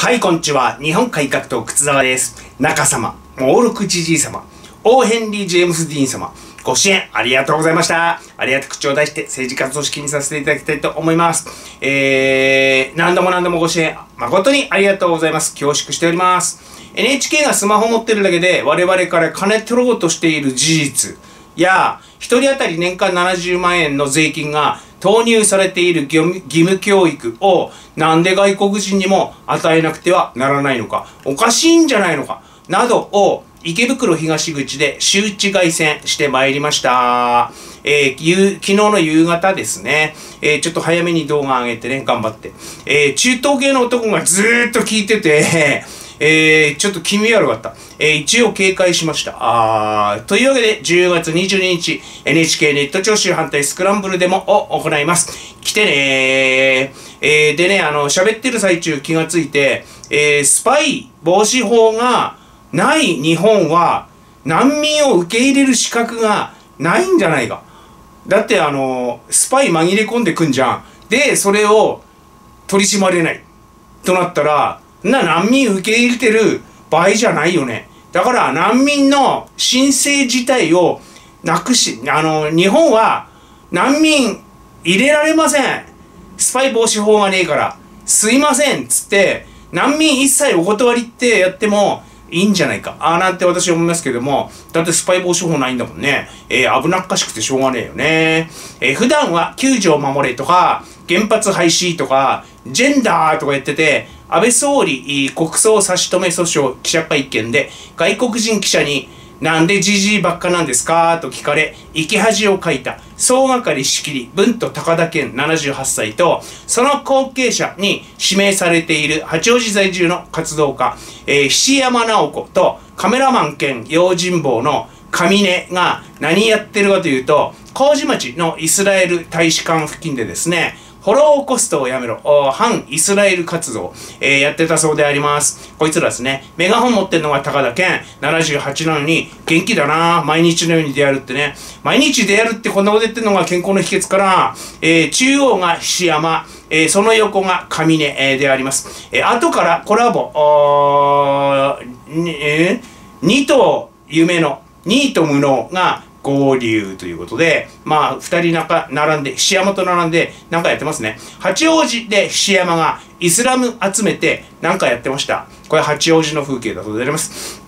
はい、こんにちは。日本改革党靴沢です。中様、モールクジジイ様、オーヘンリー・ジェームス・ディーン様、ご支援ありがとうございました。ありがとう口を出して政治活動式にさせていただきたいと思います。えー、何度も何度もご支援誠にありがとうございます。恐縮しております。NHK がスマホ持ってるだけで我々から金取ろうとしている事実や、1人当たり年間70万円の税金が投入されている義務教育をなんで外国人にも与えなくてはならないのか、おかしいんじゃないのか、などを池袋東口で周知外線してまいりました。えー、昨日の夕方ですね、えー、ちょっと早めに動画上げてね、頑張って。えー、中東系の男がずーっと聞いてて、えー、ちょっと気味悪かった。えー、一応警戒しました。あーというわけで、10月22日、NHK ネット聴取反対スクランブルデモを行います。来てねー。えー、でね、あの、喋ってる最中気がついて、えー、スパイ防止法がない日本は、難民を受け入れる資格がないんじゃないか。だってあの、スパイ紛れ込んでくんじゃん。で、それを取り締まれない。となったら、な難民受け入れてる場合じゃないよね。だから難民の申請自体をなくし、あの、日本は難民入れられません。スパイ防止法がねえから。すいません。つって、難民一切お断りってやってもいいんじゃないか。ああなんて私思いますけども、だってスパイ防止法ないんだもんね。えー、危なっかしくてしょうがねえよね。えー、普段は救助を守れとか、原発廃止とか、ジェンダーとか言ってて、安倍総理国葬差し止め訴訟記者会見で外国人記者になんでじじいばっかなんですか？と聞かれ、生き恥をかいた総がかり仕切り文と高田健78歳と、その後継者に指名されている八王子在住の活動家、えー、菱山直子とカメラマン兼用心棒の上根が何やってるかというと、麹町のイスラエル大使館付近でですね、ホローコストをやめろ、反イスラエル活動、えー、やってたそうであります。こいつらですね、メガホン持ってんのが高田健、78なのに、元気だな。毎日のように出歩ってね。毎日出歩ってこんなこと言ってんのが健康の秘訣から、えー、中央が菱山、えー、その横が上根、えー、であります。えー、後からコラボ、に、えー、2と夢の、2と無能が、合流ということで、まあ、二人中、並んで、菱山と並んで、なんかやってますね。八王子で菱山がイスラム集めて、なんかやってました。これ八王子の風景だとであります。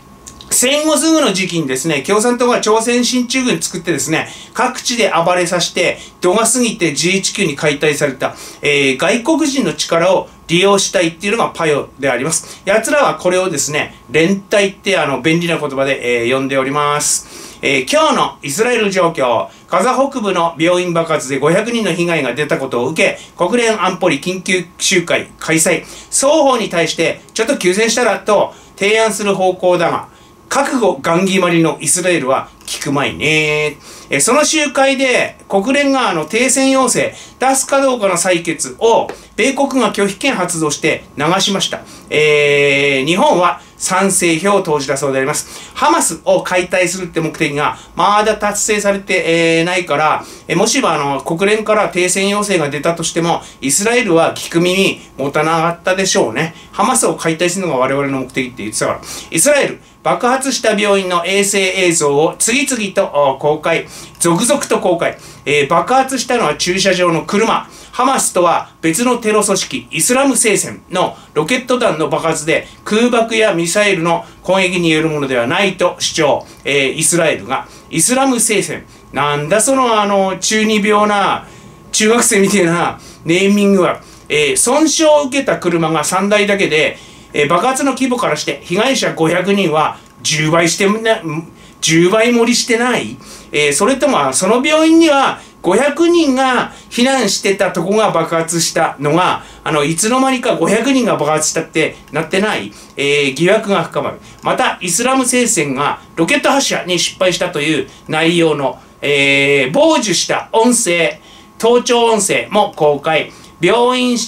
戦後すぐの時期にですね、共産党が朝鮮進駐軍作ってですね、各地で暴れさせて、度が過ぎて GHQ に解体された、えー、外国人の力を利用したいっていうのがパヨであります。奴らはこれをですね、連帯ってあの、便利な言葉で、えー、呼んでおります。えー、今日のイスラエル状況、ガザ北部の病院爆発で500人の被害が出たことを受け、国連安保理緊急集会開催、双方に対してちょっと休戦したらと提案する方向だが、覚悟ガン決まりのイスラエルは聞くまいね。えその集会で国連があの停戦要請出すかどうかの採決を米国が拒否権発動して流しました。えー、日本は賛成票を投じたそうであります。ハマスを解体するって目的がまだ達成されて、えー、ないから、えもしもあの国連から停戦要請が出たとしても、イスラエルは聞く耳持たなかったでしょうね。ハマスを解体するのが我々の目的って言ってたから。イスラエル、爆発した病院の衛星映像を次々と公開、続々と公開。えー、爆発したのは駐車場の車。ハマスとは別のテロ組織イスラム聖戦のロケット弾の爆発で空爆やミサイルの攻撃によるものではないと主張、えー、イスラエルがイスラム聖戦。なんだそのあの中二病な中学生みたいなネーミングは、えー、損傷を受けた車が3台だけで、えー、爆発の規模からして被害者500人は10倍して10倍盛りしてない、えー、それともその病院には500人が避難してたとこが爆発したのが、あの、いつの間にか500人が爆発したってなってない、えー、疑惑が深まる。また、イスラム聖戦がロケット発射に失敗したという内容の、えー、傍受した音声、盗聴音声も公開。病院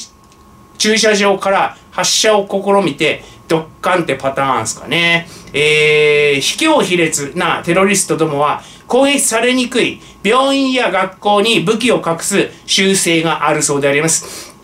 駐車場から発射を試みて、ドッカンってパターンですかね。えー、卑怯卑劣なテロリストどもは、攻撃されにくい病院や学校に武器を隠す習性があるそうであります。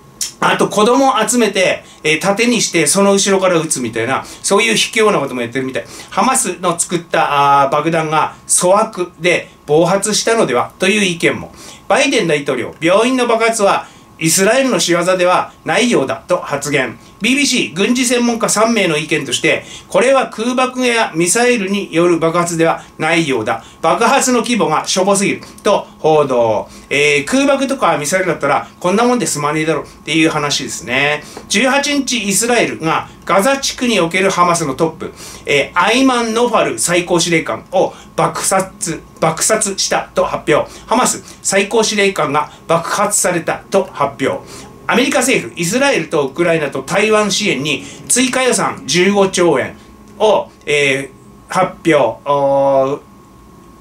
あと子供を集めて、えー、盾にしてその後ろから撃つみたいな、そういう卑怯なこともやってるみたい。ハマスの作ったあ爆弾が粗悪で暴発したのではという意見も。バイデン大統領、病院の爆発はイスラエルの仕業ではないようだと発言。BBC 軍事専門家3名の意見として、これは空爆やミサイルによる爆発ではないようだ。爆発の規模がしょぼすぎると報道。えー、空爆とかミサイルだったらこんなもんで済まねえだろっていう話ですね。18日イスラエルがガザ地区におけるハマスのトップ、えー、アイマン・ノファル最高司令官を爆殺、爆殺したと発表。ハマス最高司令官が爆発されたと発表。アメリカ政府、イスラエルとウクライナと台湾支援に追加予算15兆円を、えー、発表、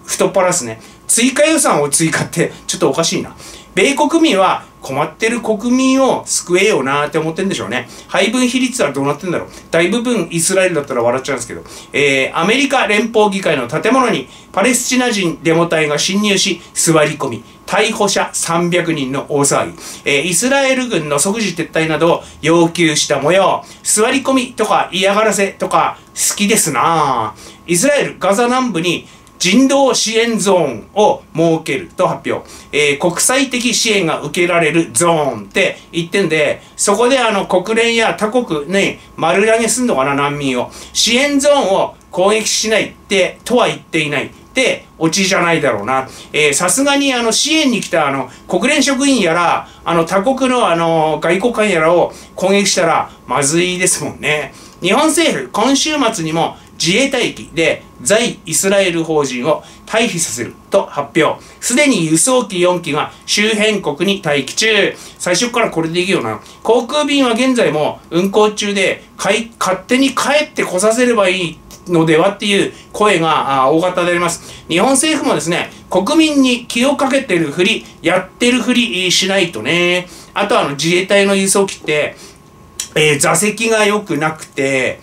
太っ腹すね。追加予算を追加ってちょっとおかしいな。米国民は困ってる国民を救えよなって思ってんでしょうね。配分比率はどうなってんだろう。大部分イスラエルだったら笑っちゃうんですけど、えー、アメリカ連邦議会の建物にパレスチナ人デモ隊が侵入し、座り込み、逮捕者300人の大騒ぎ、えー、イスラエル軍の即時撤退などを要求した模様、座り込みとか嫌がらせとか好きですなイスラエル、ガザ南部に人道支援ゾーンを設けると発表。えー、国際的支援が受けられるゾーンって言ってんで、そこであの国連や他国に丸投げすんのかな、難民を？支援ゾーンを攻撃しないって、とは言っていない。ってオチじゃないだろうな。えさすがにあの支援に来たあの国連職員やら、あの他国のあの外交官やらを攻撃したらまずいですもんね。日本政府、今週末にも自衛隊機で在イスラエル法人を退避させると発表。すでに輸送機4機が周辺国に待機中。最初からこれでいいよな。航空便は現在も運航中で、勝手に帰ってこさせればいいのではっていう声が大型であります。日本政府もですね、国民に気をかけてるふり、やってるふりしないとね。あとあの自衛隊の輸送機って、えー、座席が良くなくて、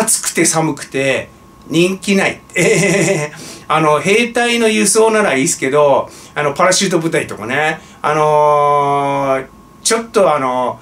暑くて寒くて人気ない。あの、兵隊の輸送ならいいですけど、あの、パラシュート部隊とかね、あのー、ちょっとあの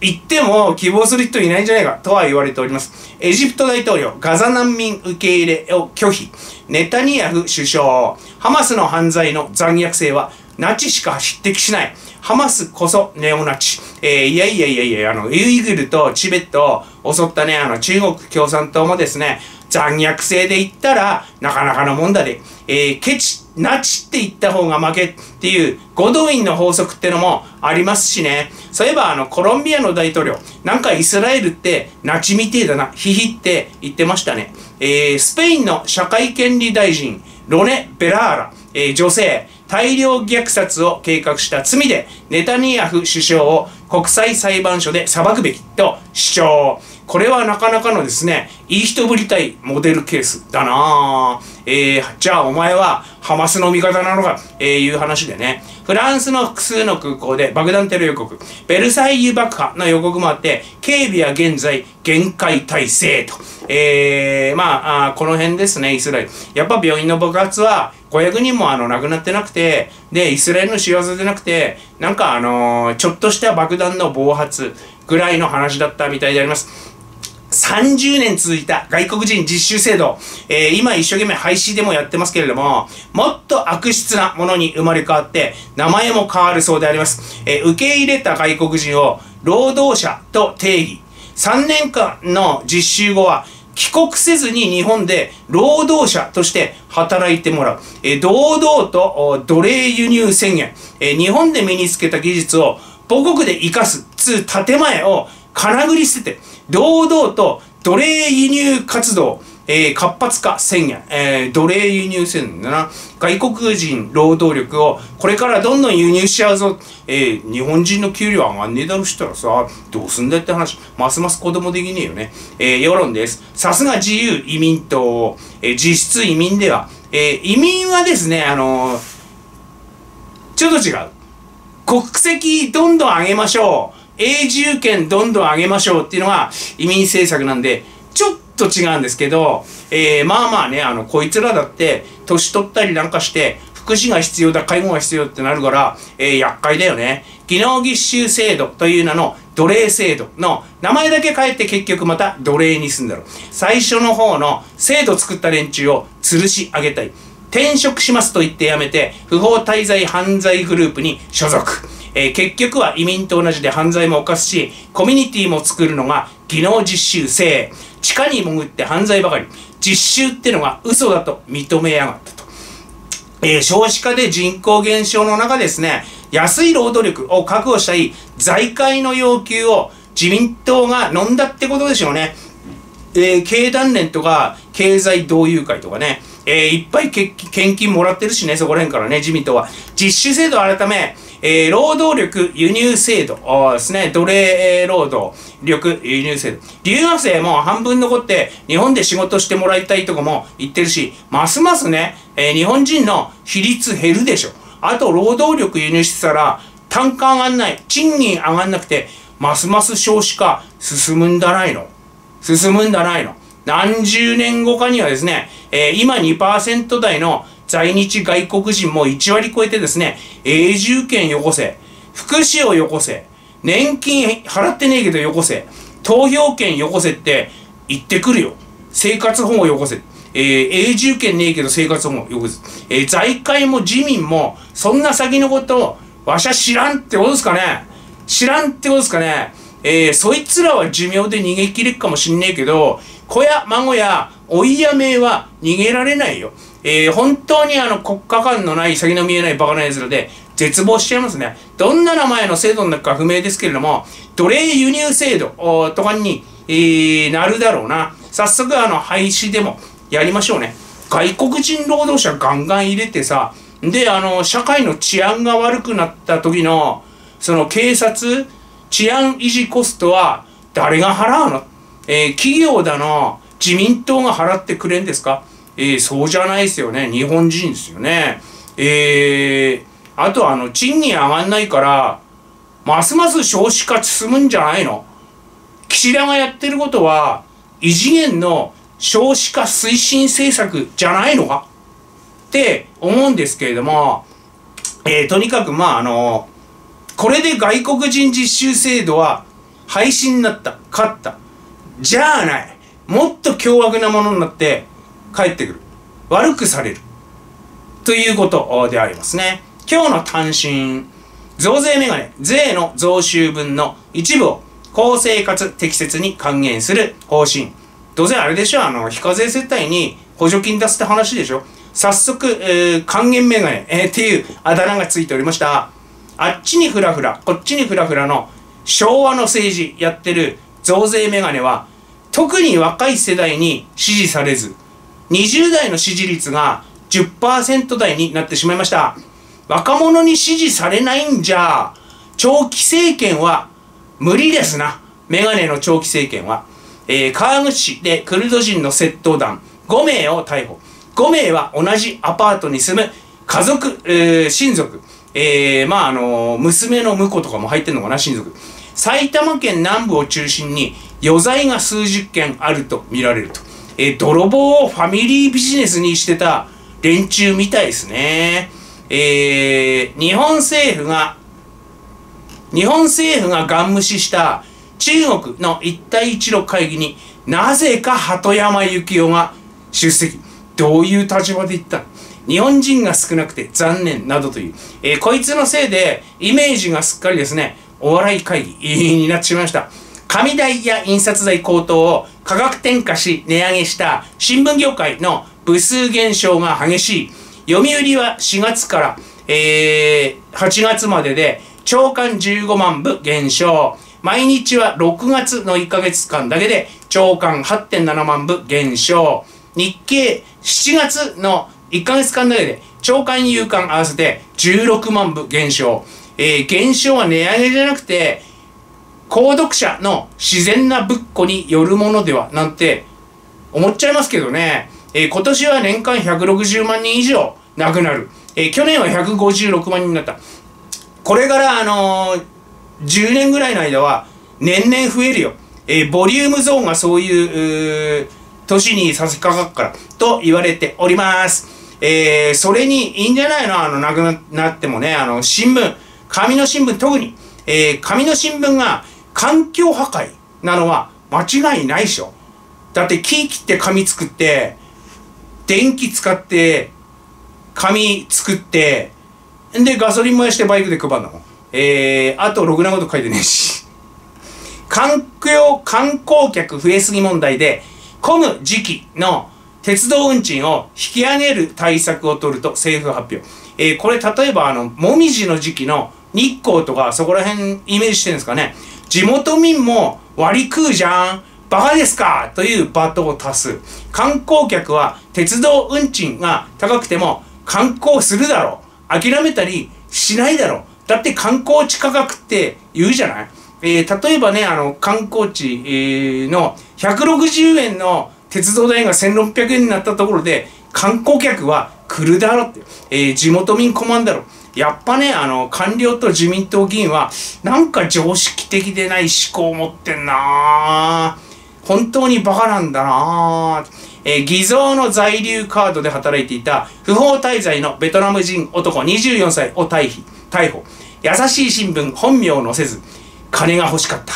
行っても希望する人いないんじゃないかとは言われております。エジプト大統領、ガザ難民受け入れを拒否。ネタニヤフ首相、ハマスの犯罪の残虐性はナチしか匹敵しない。ハマスこそネオナチ。えー、いやいやいやいや、あの、ウイグルとチベット襲ったね、あの、中国共産党もですね、残虐性で言ったら、なかなかのもんだで、えー、ケチ、ナチって言った方が負けっていう、ゴドウィンの法則ってのもありますしね。そういえば、あの、コロンビアの大統領、なんかイスラエルってナチみてえだな、ヒヒって言ってましたね。えー、スペインの社会権利大臣、ロネ・ベラーラ、えー、女性、大量虐殺を計画した罪でネタニヤフ首相を国際裁判所で裁くべきと主張。これはなかなかのですね、いい人ぶりたいモデルケースだなぁえー、じゃあお前はハマスの味方なのか、えー、いう話でね。フランスの複数の空港で爆弾テロ予告、ベルサイユ爆破の予告もあって、警備は現在限界態勢と。えー、まああ、この辺ですね、イスラエル。やっぱ病院の爆発は500人もあの亡くなってなくて、で、イスラエルの仕業でなくて、なんかあの、ちょっとした爆弾の暴発ぐらいの話だったみたいであります。30年続いた外国人実習制度、えー、今一生懸命廃止でもやってますけれども、もっと悪質なものに生まれ変わって、名前も変わるそうであります。えー、受け入れた外国人を労働者と定義。3年間の実習後は、帰国せずに日本で労働者として働いてもらう。え、堂々と奴隷輸入宣言。え、日本で身につけた技術を母国で活かす、つ建前を金繰り捨てて、堂々と奴隷輸入活動、えー、活発化宣言、えー、奴隷輸入宣言だな。外国人労働力をこれからどんどん輸入しちゃうぞ。えー、日本人の給料上がんねえだろしたらさ、どうすんだって話。ますます子供できねえよね。えー、世論です。さすが自由移民党、えー、実質移民では、えー、移民はですね、あのー、ちょっと違う。国籍どんどん上げましょう。永住権どんどん上げましょうっていうのが移民政策なんで、ちょっと違うんですけど、えー、まあまあね、あの、こいつらだって、年取ったりなんかして、福祉が必要だ、介護が必要ってなるから、えー、厄介だよね。技能実習制度という名の奴隷制度の名前だけ変えて結局また奴隷にすんだろう。最初の方の制度作った連中を吊るし上げたい。転職しますと言って辞めて、不法滞在犯罪グループに所属。えー、結局は移民と同じで犯罪も犯すし、コミュニティも作るのが技能実習生。地下に潜って犯罪ばかり。実習ってのが嘘だと認めやがったと。えー、少子化で人口減少の中ですね、安い労働力を確保したい財界の要求を自民党が飲んだってことでしょうね。えー、経団連とか経済同友会とかね、えー、いっぱい献金もらってるしね、そこら辺からね、自民党は。実習制度改め、えー、労働力輸入制度ですね、奴隷労働力輸入制度。留学生も半分残って日本で仕事してもらいたいとかも言ってるし、ますますね、えー、日本人の比率減るでしょ。あと労働力輸入してたら単価上がんない、賃金上がんなくて、ますます少子化進むんだないの。進むんだないの。何十年後かにはですね、えー、今2%台の在日外国人も1割超えてですね、永住権よこせ、福祉をよこせ、年金払ってねえけどよこせ、投票権よこせって言ってくるよ。生活保護よこせ。えー、永住権ねえけど生活保護よこせ。えー、財界も自民も、そんな先のことを、わしゃ知らんってことですかね知らんってことですかねえー、そいつらは寿命で逃げ切れっかもしんねえけど、子や孫やおいやめは逃げられないよ。えー、本当にあの国家間のない先の見えないバカな奴らで絶望しちゃいますね。どんな名前の制度なのか不明ですけれども、奴隷輸入制度とかに、えー、なるだろうな。早速あの廃止でもやりましょうね。外国人労働者ガンガン入れてさ、で、あの、社会の治安が悪くなった時の、その警察、治安維持コストは誰が払うの？えー、企業だの、自民党が払ってくれんですか？えー、そうじゃないですよね。日本人ですよね。えー、あとあの、賃金上がんないから、ますます少子化進むんじゃないの？岸田がやってることは、異次元の少子化推進政策じゃないのか？って思うんですけれども、えー、とにかくまああの、これで外国人実習制度は廃止になった、勝った。じゃあない。もっと凶悪なものになって帰ってくる。悪くされる。ということでありますね。今日の単身、増税メガネ、税の増収分の一部を公正かつ適切に還元する方針。当然あれでしょあの、非課税世帯に補助金出すって話でしょ早速、えー、還元メガネ、えー、っていうあだ名がついておりました。あっちにフラフラ、こっちにフラフラの昭和の政治やってる増税メガネは特に若い世代に支持されず、20代の支持率が10%台になってしまいました。若者に支持されないんじゃ、長期政権は無理ですな。メガネの長期政権は。えー、川口市でクルド人の窃盗団5名を逮捕。5名は同じアパートに住む家族、えー、親族。えー、まああのー、娘の婿とかも入ってんのかな、親族。埼玉県南部を中心に余罪が数十件あると見られると。え、泥棒をファミリービジネスにしてた連中みたいですね。えー、日本政府が、日本政府がガン無視した中国の一帯一路会議になぜか鳩山幸夫が出席。どういう立場で言った？日本人が少なくて残念などという、えー、こいつのせいでイメージがすっかりですね、お笑い会議になってしまいました。紙代や印刷代高騰を価格転嫁し値上げした新聞業界の部数減少が激しい。読売は4月から、えー、8月までで長官15万部減少。毎日は6月の1ヶ月間だけで長官8.7万部減少。日経7月の1ヶ月間だけで長官有刊合わせて16万部減少。えー、減少は値上げじゃなくて、購読者の自然なぶっこによるものではなんて思っちゃいますけどね。えー、今年は年間160万人以上亡くなる。えー、去年は156万人になった。これから、あのー、10年ぐらいの間は年々増えるよ。えボリュームゾーンがそういう、う年に差し掛かっからと言われております。え、それにいいんじゃないの？あの、亡くなってもね、あの、新聞、紙の新聞特に、え、紙の新聞が環境破壊なのは間違いないでしょ。だって木切って紙作って、電気使って紙作って、で、ガソリン燃やしてバイクで配るんだもん。えー、あと、ろくなこと書いてねえし。環境、観光客増えすぎ問題で、混む時期の鉄道運賃を引き上げる対策を取ると政府発表。えー、これ例えばあの、もみじの時期の日光とかそこら辺イメージしてるんですかね。地元民も割り食うじゃん。バカですか？という罵倒を足す。観光客は鉄道運賃が高くても観光するだろう。諦めたりしないだろう。だって観光地価格って言うじゃない？えー、例えばね、あの、観光地、えー、の160円の鉄道代が1600円になったところで、観光客は来るだろうって、えー、地元民困んだろ。やっぱね、あの、官僚と自民党議員は、なんか常識的でない思考を持ってんな本当にバカなんだなえー、偽造の在留カードで働いていた不法滞在のベトナム人男24歳を逮捕。逮捕。優しい新聞、本名を載せず、金が欲しかった。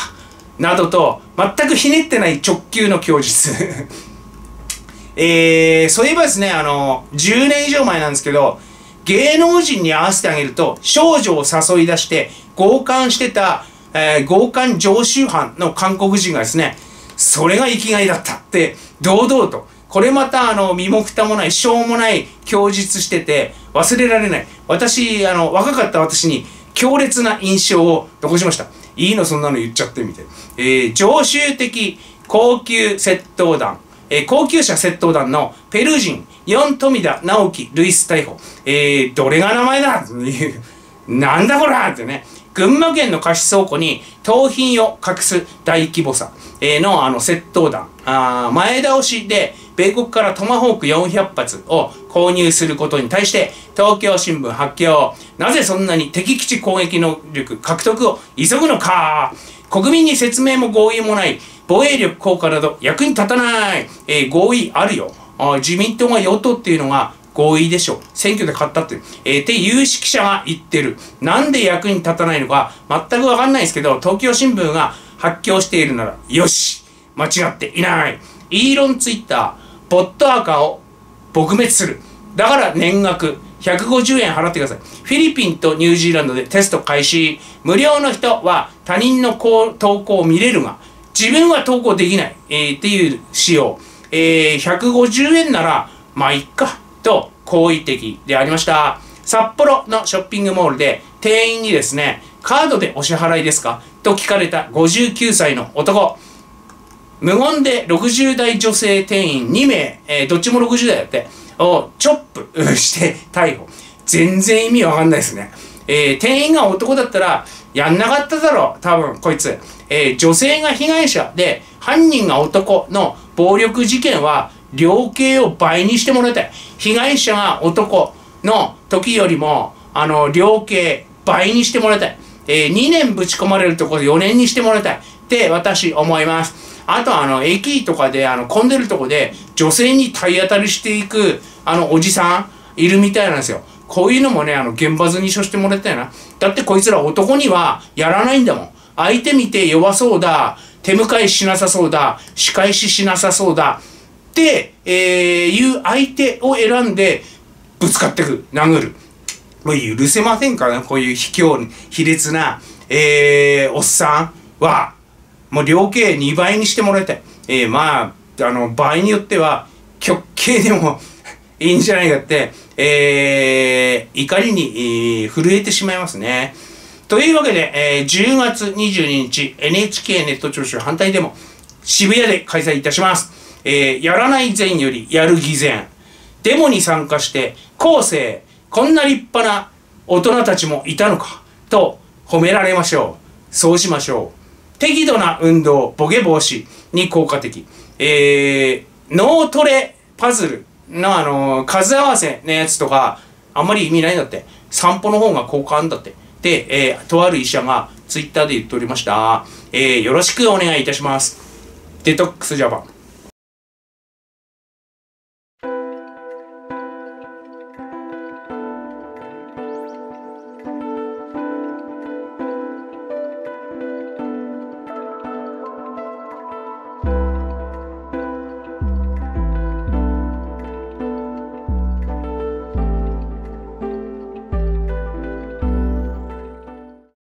などと、全くひねってない直球の供述。えー、そういえばですね、あの、10年以上前なんですけど、芸能人に合わせてあげると、少女を誘い出して、強姦してた、えー、強姦常習犯の韓国人がですね、それが生きがいだったって、堂々と、これまたあの、身も蓋もない、しょうもない供述してて、忘れられない。私、あの、若かった私に、強烈な印象を残しました。いいのそんなの言っちゃってみたいな。えー、常習的高級窃盗団、えー、高級車窃盗団のペルー人、ヨン富田直樹、ルイス逮捕。えー、どれが名前だ？なんだこらってね。群馬県の貸し倉庫に盗品を隠す大規模さ、えー、のあの窃盗団。あ前倒しで米国からトマホーク400発を購入することに対して東京新聞発表。なぜそんなに敵基地攻撃能力獲得を急ぐのか国民に説明も合意もない防衛力効果など役に立たない、えー、合意あるよ。自民党が与党っていうのが合意でしょ。選挙で勝ったって。えー、て有識者が言ってる。なんで役に立たないのか全くわかんないですけど、東京新聞が発表しているなら、よし間違っていないイーロンツイッター、ボットアカを撲滅する。だから年額150円払ってください。フィリピンとニュージーランドでテスト開始。無料の人は他人の投稿を見れるが、自分は投稿できない、えー、っていう仕様。えー、150円なら、まあ、いっか、と好意的でありました。札幌のショッピングモールで店員にですね、カードでお支払いですかと聞かれた59歳の男。無言で60代女性店員2名、えー、どっちも60代だって、をチョップ して逮捕。全然意味わかんないですね。えー、店員が男だったら、やんなかっただろう、多分、こいつ。えー、女性が被害者で、犯人が男の暴力事件は、量刑を倍にしてもらいたい。被害者が男の時よりも、あの、量刑倍にしてもらいたい。えー、2年ぶち込まれるところで4年にしてもらいたい。って私思います。あとあの、駅とかで、あの、混んでるとこで、女性に体当たりしていく、あの、おじさん、いるみたいなんですよ。こういうのもね、あの、厳罰に処してもらいたいな。だってこいつら男にはやらないんだもん。相手見て弱そうだ、手向かいしなさそうだ、仕返ししなさそうだ、って、えー、いう相手を選んで、ぶつかってく、殴る。もう許せませんからね、こういう卑怯、卑劣な、えー、おっさんは、もう量刑2倍にしてもらいたい。えー、まあ、あの、場合によっては、極刑でもいいんじゃないかって、えー、怒りに、えー、震えてしまいますね。というわけで、えー、10月22日 NHK ネット聴取反対デモ渋谷で開催いたします。えー、やらない善よりやる偽善。デモに参加して後世こんな立派な大人たちもいたのかと褒められましょう。そうしましょう。適度な運動、ボケ防止に効果的。えー、脳トレパズルなあのー、数合わせのやつとか、あんまり意味ないんだって。散歩の方が効果あんだって。で、えー、とある医者がツイッターで言っておりました。えー、よろしくお願いいたします。デトックスジャパン。